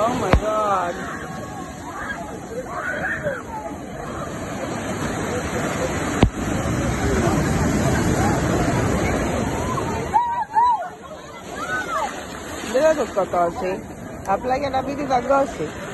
Oh my god. δεν το σκοτώσει. Απλά για να μην τη δαγκώσει.